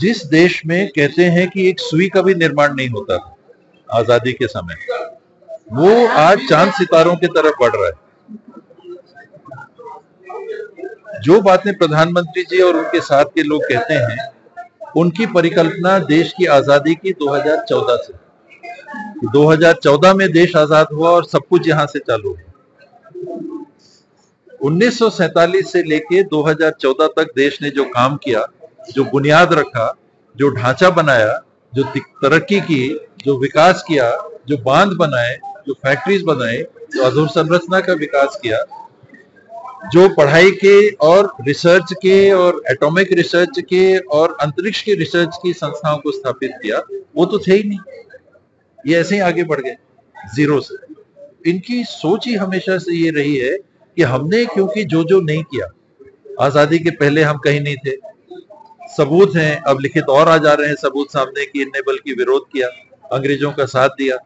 जिस देश में कहते हैं कि एक सुई का भी निर्माण नहीं होता आज़ादी के समय, वो आज चाँद सितारों की तरफ़ बढ़ रहा है। जो बातें प्रधानमंत्री जी और उनके साथ के लोग कहते हैं, उनकी परिकल्पना देश की आज़ादी की 2014 से। 2014 में देश आज़ाद हुआ और सब कुछ यहाँ से चालू हुआ। उन्नीस से लेके 2014 तक देश ने जो काम किया जो बुनियाद रखा, जो ढांचा बनाया, जो तरक्की की, जो विकास किया, जो बाँध बनाए, जो फैक्ट्रीज बनाए, जो अधोसंरचना का विकास किया, जो पढ़ाई के और रिसर्च के और एटॉमिक रिसर्च के और अंतरिक्ष के रिसर्च की संस्थाओं को स्थापित किया, वो तो थे ही नहीं। ये ऐसे ही आगे बढ़ गए ज़ीरो से। इनकी सोच ही हमेशा से ये रही है कि हमने क्योंकि जो जो नहीं किया, आज़ादी के पहले हम कहीं नहीं थे। सबूत हैं। अब लिखित और आ जा रहे हैं सबूत सामने कि इनने बल्कि विरोध किया, अंग्रेज़ों का साथ दिया।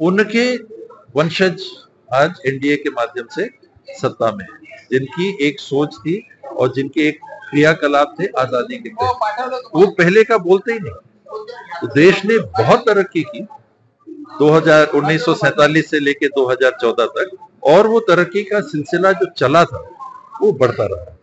उनके वंशज आज एनडीए के माध्यम से सत्ता में है, जिनकी एक सोच थी और जिनके एक क्रियाकलाप थे आज़ादी के पहले वो पहले का बोलते ही नहीं। तो देश ने बहुत तरक्की की। 2000 1947 से लेके 2014 तक और वो तरक्की का सिलसिला जो चला था, वो बढ़ता रहा।